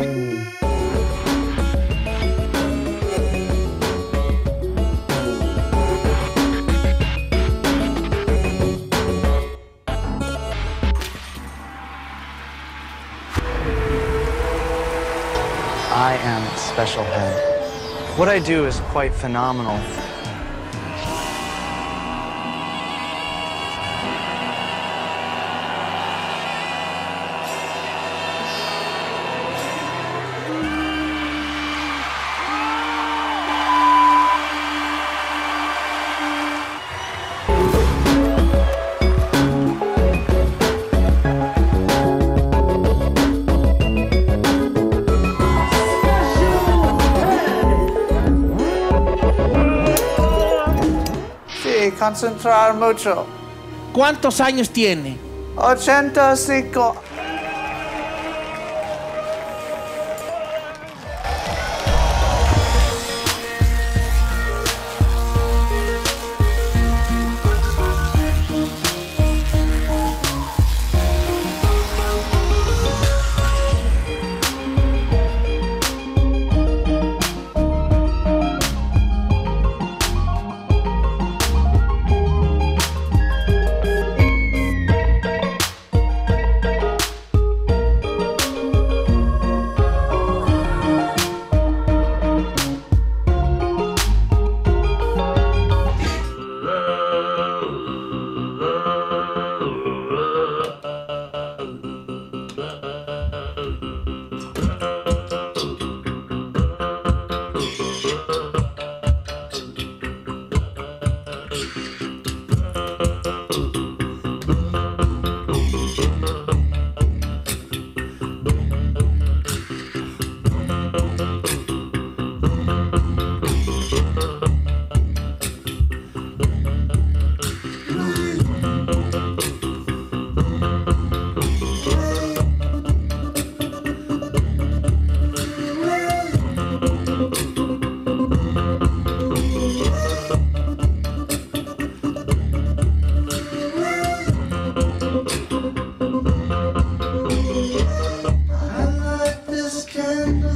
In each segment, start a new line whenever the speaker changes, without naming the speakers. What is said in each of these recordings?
I am special head. What I do is quite phenomenal.
Concentrar mucho.
¿Cuántos años tiene?
85.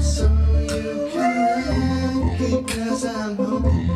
So you can hang because I'm home.